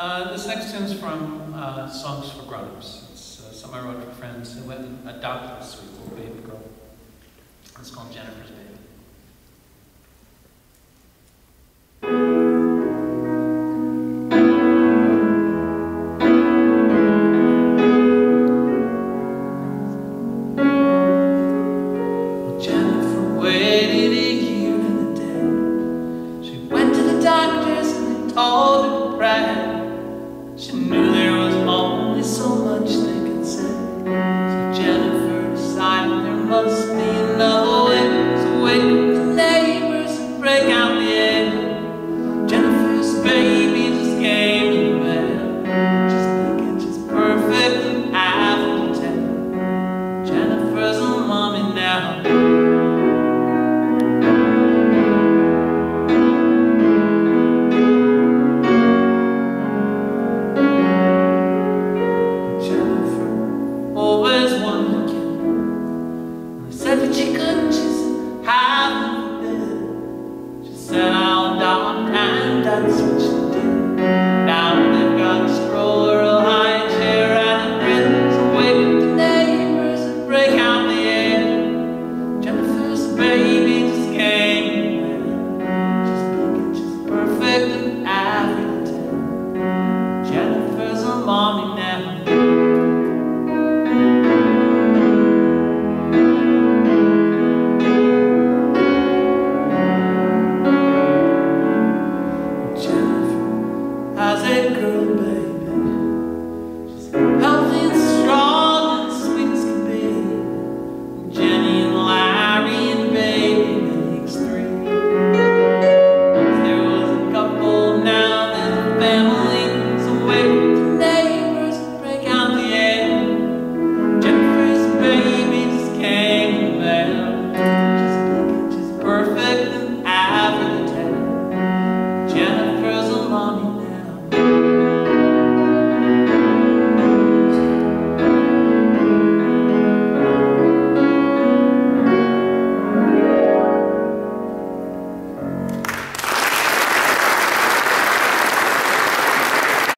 Uh, this next tune's from uh, Songs for Grumps. It's uh, some I wrote for friends who went and adopted a sweet little baby girl. It's called Jennifer's Baby. baby.